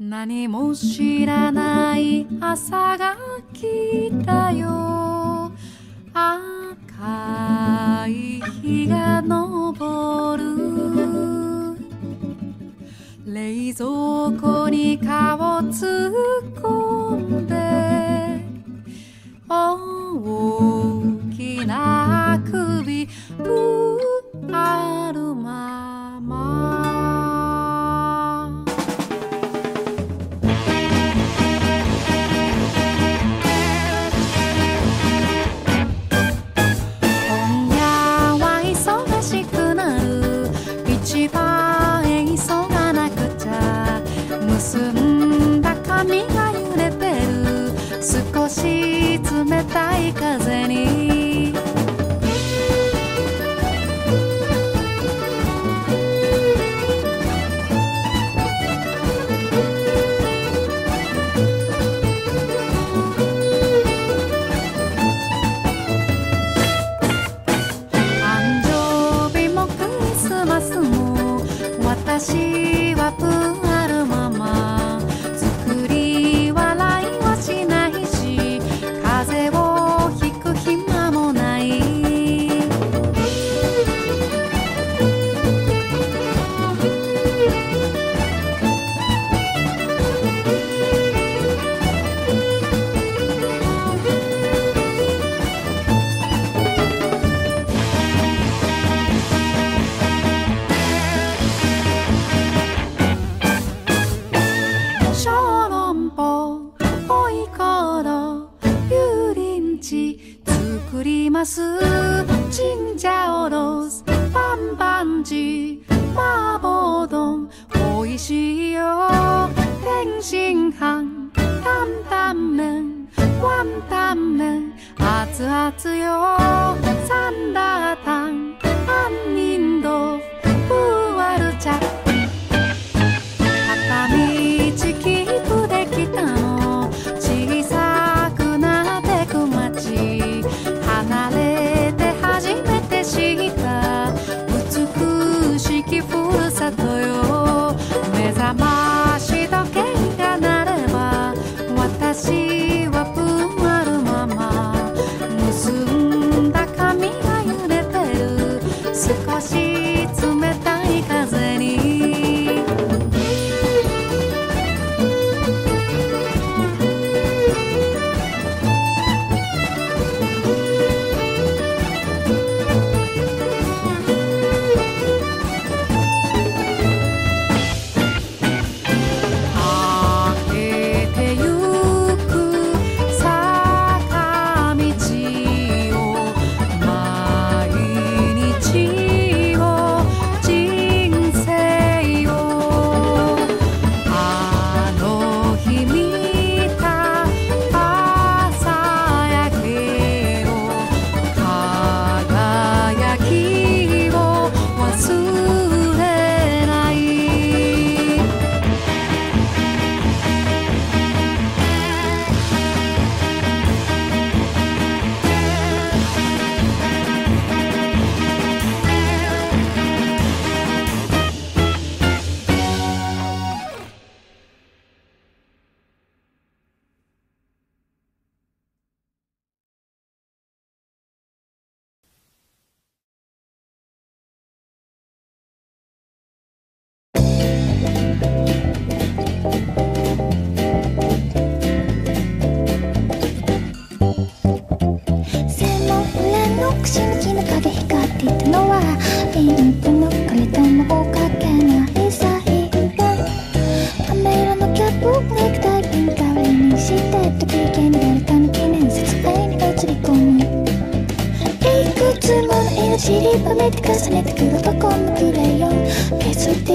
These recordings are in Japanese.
何も知らない朝が来たよ。赤い日が昇る。冷蔵庫に顔突っ込んで。大きな首ぶあるま少し冷たい風に籠包ホイコロ油淋鶏作ります。チンジャオロースパンパンジ麻婆丼美味しいよ。天津飯担々麺ワンタン麺。熱々よ。サンダータン杏仁豆腐プーワルチャ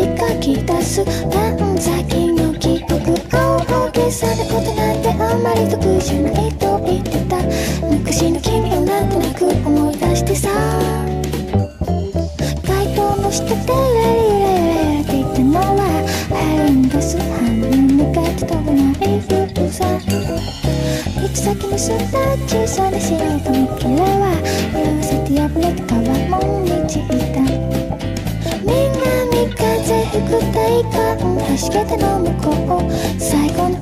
削って書き出す。何先の記憶大げさなことなんてあんまり得意じゃないと。言ってた昔の君をなんとなく思い出してさ。街灯の下でゆらゆらゆらゆらって言ったのはあるんです。半分のガと飛ばないふさ。行く先に吸った小さな白い紙切れは。全ての向こう最後の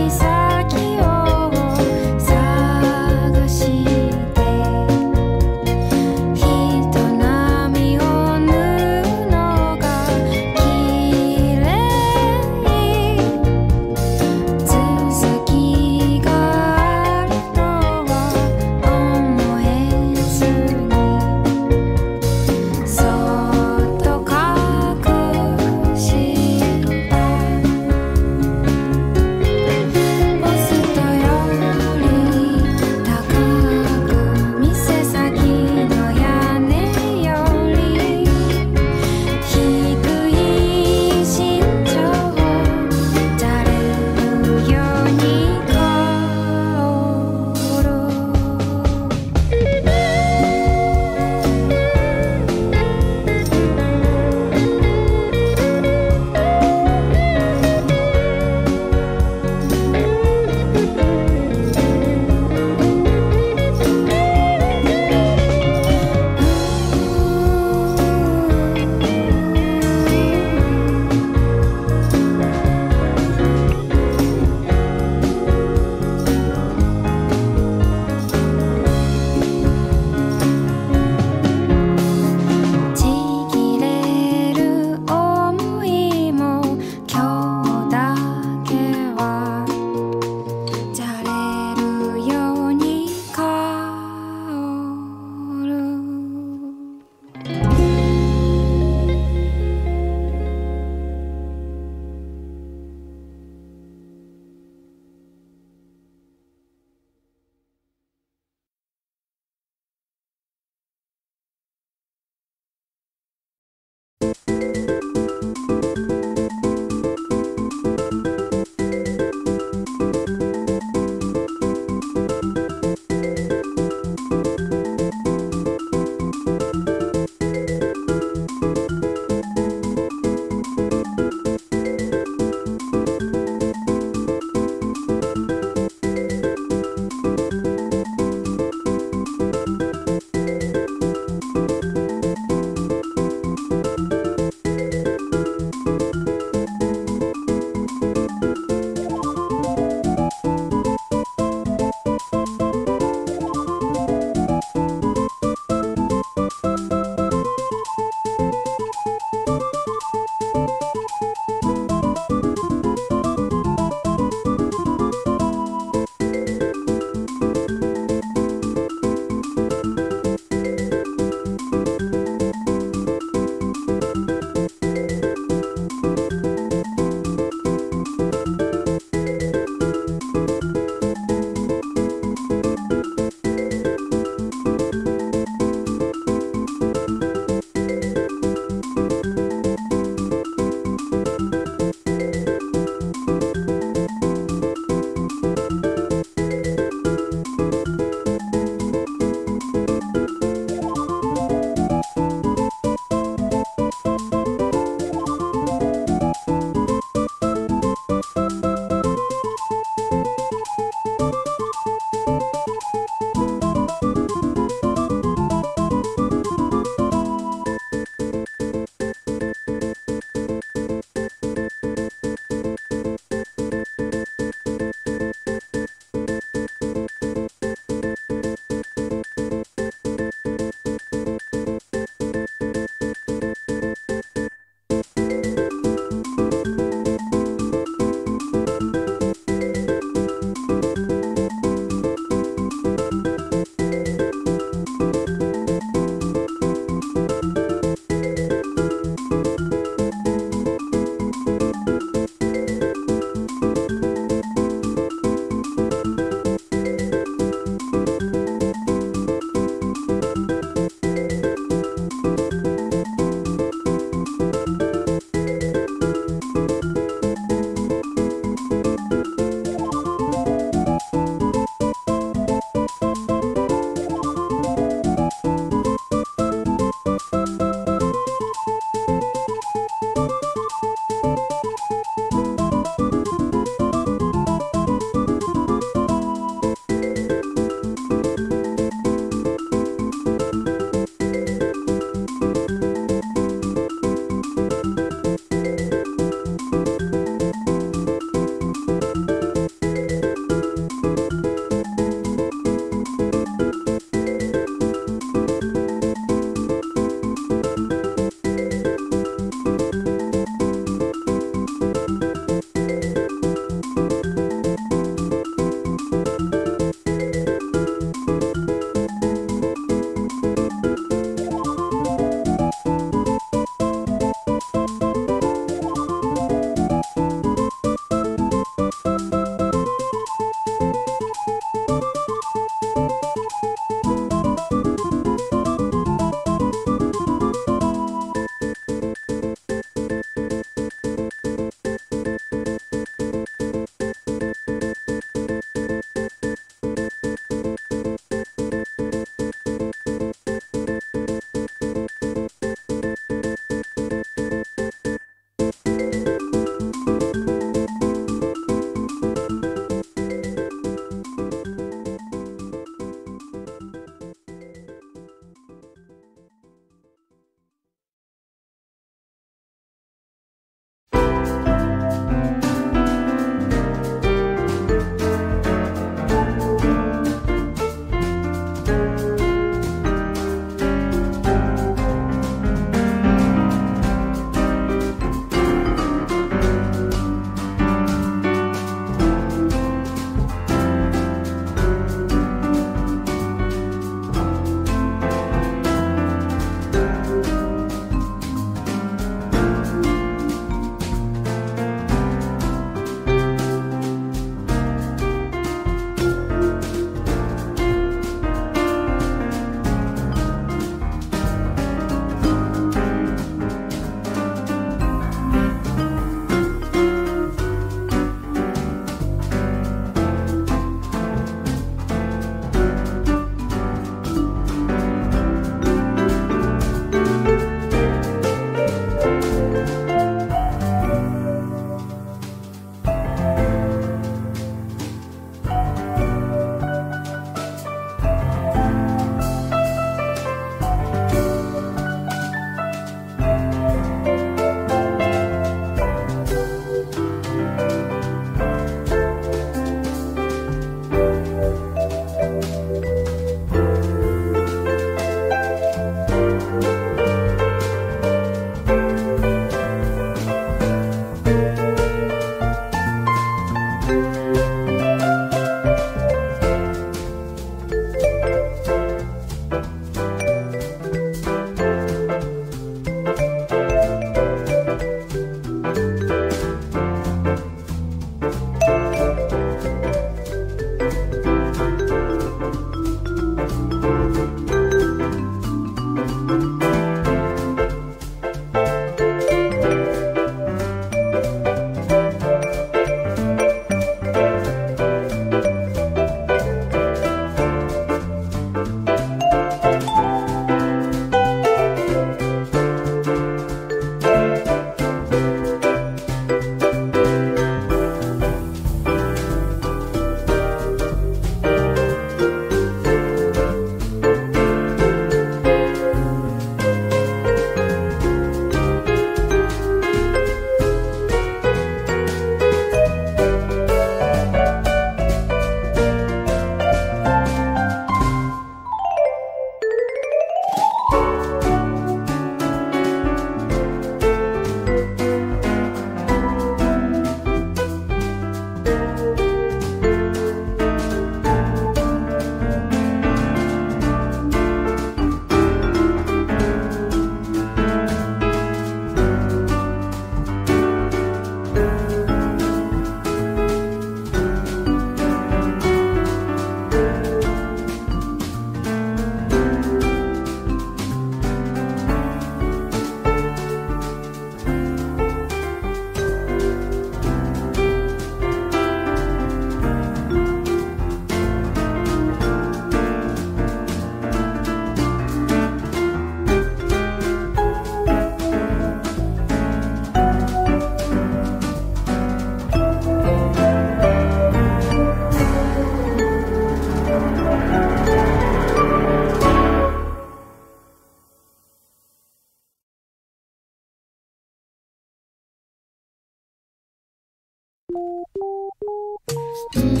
うん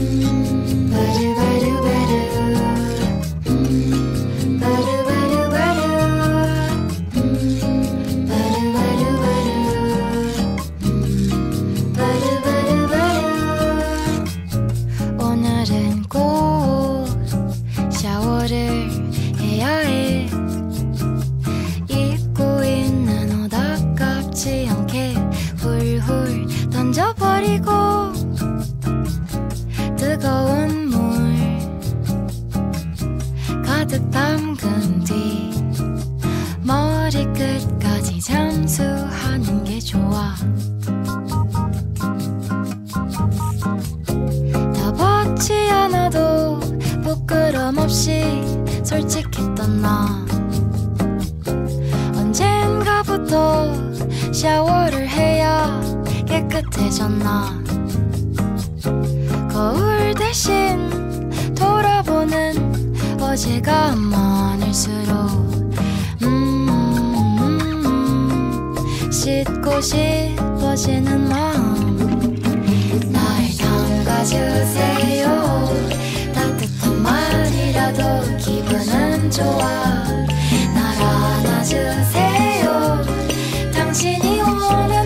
또 샤워를 해야 깨끗해졌나. 거울 대신 돌아보는 어제가 많을수록. 음, 음, 음 씻고 싶어지는 마음. 날 담가주세요. 따뜻한 말이라도 기분은 좋아. 날 안아주세요. Seni Gecenin